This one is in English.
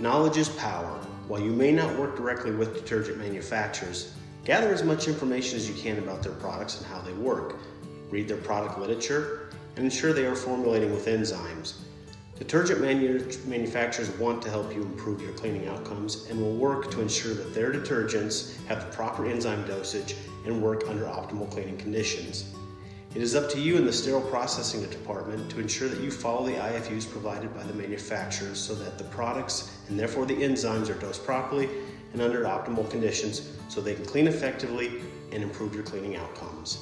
Knowledge is power. While you may not work directly with detergent manufacturers, gather as much information as you can about their products and how they work. Read their product literature and ensure they are formulating with enzymes. Detergent manu- manufacturers want to help you improve your cleaning outcomes and will work to ensure that their detergents have the proper enzyme dosage and work under optimal cleaning conditions. It is up to you in the sterile processing department to ensure that you follow the IFUs provided by the manufacturers so that the products and therefore the enzymes are dosed properly and under optimal conditions so they can clean effectively and improve your cleaning outcomes.